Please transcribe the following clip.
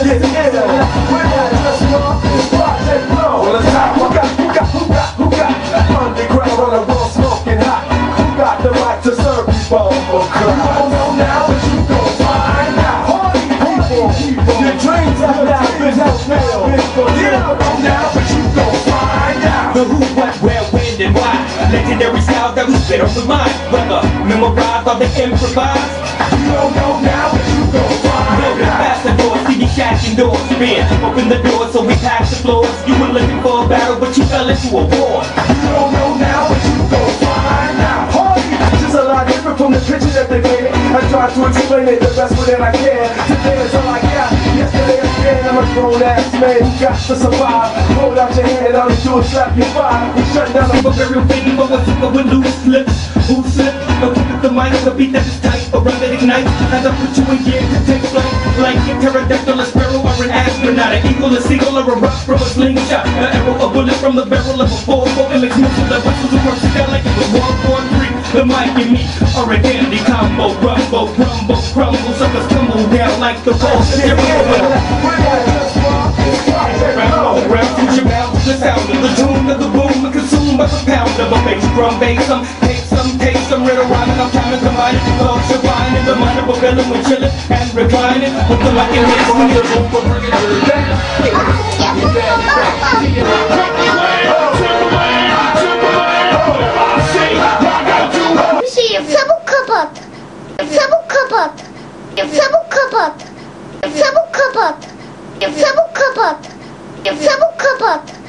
we project, Who got, who got, who got, who got? Underground on the smoking hot. Who got the right to serve people? You don't know now, but you gon' find out. Party people, people. Your dreams have not been. You don't know now, but you gon' find out. The who, what, where, when, and why. Legendary styles that we spit on the mind. Whether memorized or they improvise. You don't know now, but you gon' find out. Building faster, Open the door so we pass the floors. You were looking for a battle, but you fell into a war. You don't know now, but you gon' find out. Hardy, just a lot different from the picture that they painted. I try to explain it the best way that I can. Today is all I got. Yesterday scared. I'm a grown ass man who got to survive. Hold out your hand, all you do is slap your five. We shut down a burial baby, but what's up with loose lips? Who slip? No kick up the mic, the beat that is tight, around it ignite. As I put you in gear to take like a pterodactyl, a sparrow, or an astronaut, an eagle, a seagull, or a rock from a slingshot, an arrow, a bullet from the barrel of a four, four, and makes moves that whistles and works down like it was World War Three. The mic and me are a dandy combo, rumble, rumble, crumble, suckers tumble down like the balls. Round, round, to your mouth, the sound of the tune of the boom, and consumed by the pound of a bass drum, bass some, take some, take some riddle rhyming I'm timing, combining two thoughts divine In the mind of Bogella, we're chilling and reclining Looking like it hits me, the room for bringing her back Çabuk kapat. Çabuk kapat. Çabuk kapat. Çabuk kapat. Çabuk kapat. Çabuk kapat.